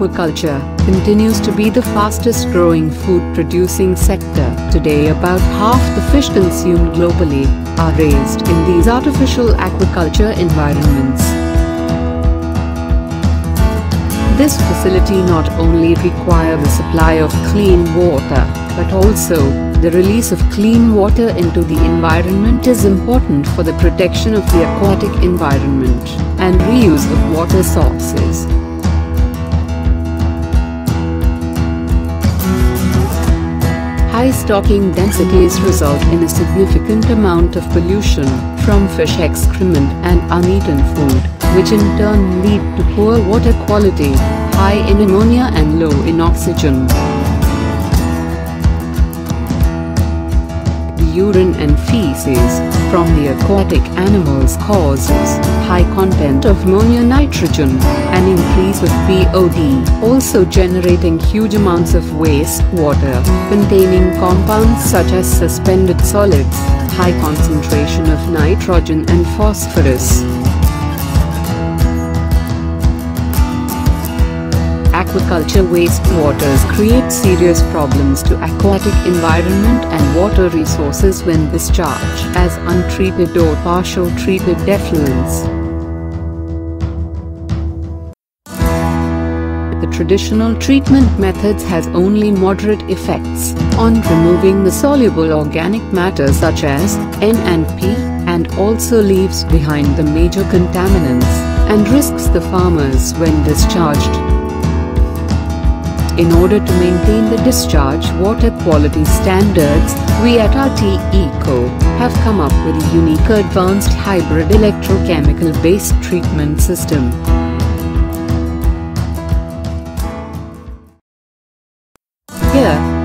aquaculture continues to be the fastest growing food producing sector. Today about half the fish consumed globally are raised in these artificial aquaculture environments. This facility not only require the supply of clean water, but also the release of clean water into the environment is important for the protection of the aquatic environment and reuse of water sources. High stocking densities result in a significant amount of pollution from fish excrement and uneaten food, which in turn lead to poor water quality, high in ammonia and low in oxygen. Urine and feces from the aquatic animals causes high content of ammonia nitrogen, an increase of BOD, also generating huge amounts of waste water containing compounds such as suspended solids, high concentration of nitrogen and phosphorus. Aquaculture wastewaters create serious problems to aquatic environment and water resources when discharged as untreated or partial treated effluents. The traditional treatment methods has only moderate effects on removing the soluble organic matter such as N and P and also leaves behind the major contaminants and risks the farmers when discharged. In order to maintain the discharge water quality standards, we at RT Eco have come up with a unique advanced hybrid electrochemical based treatment system.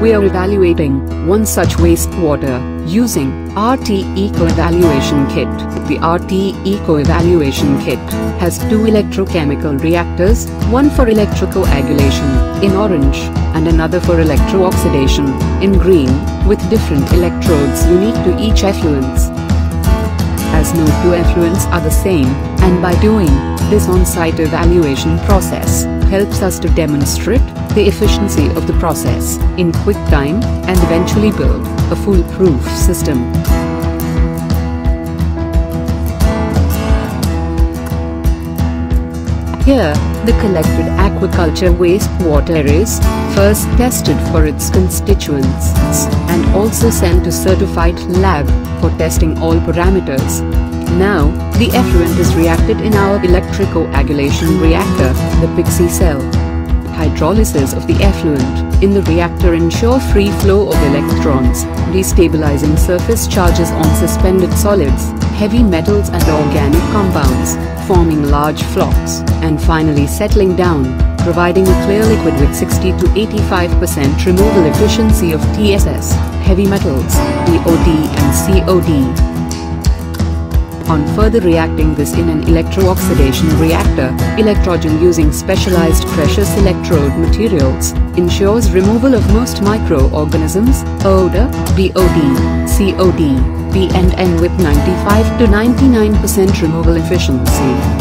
We are evaluating one such wastewater using RT Eco Evaluation Kit. The RT Eco Evaluation Kit has two electrochemical reactors, one for electrocoagulation in orange and another for electrooxidation in green, with different electrodes unique to each effluent. As no two effluents are the same, and by doing this on-site evaluation process helps us to demonstrate the efficiency of the process in quick time and eventually build a foolproof system. Here, the collected aquaculture wastewater is first tested for its constituents and also sent to certified lab for testing all parameters. Now, the effluent is reacted in our electrocoagulation reactor, the Pixie cell hydrolysis of the effluent in the reactor ensure free flow of electrons, destabilizing surface charges on suspended solids, heavy metals and organic compounds, forming large flocs, and finally settling down, providing a clear liquid with 60 to 85% removal efficiency of TSS, heavy metals, BOD and COD. On further reacting this in an electrooxidation reactor, electrogen using specialized precious electrode materials ensures removal of most microorganisms, odor, BOD, COD, P and N with 95 to 99% removal efficiency.